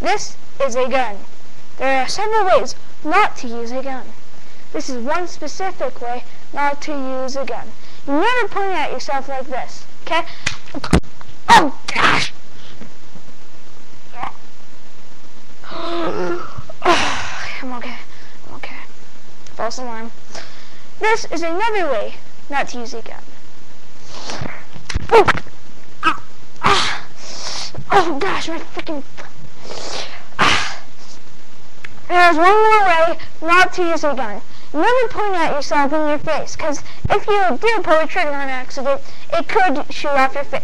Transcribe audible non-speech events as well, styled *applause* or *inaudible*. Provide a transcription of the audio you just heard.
This is a gun. There are several ways not to use a gun. This is one specific way not to use a gun. You never point at yourself like this, okay? Oh, gosh! *gasps* I'm okay. I'm okay. False alarm. This is another way not to use a gun. Oh, ah, ah. oh gosh, my freaking. There's one more way not to use a gun. Never point at yourself in your face, because if you do pull a trigger on accident, it could shoot off your face.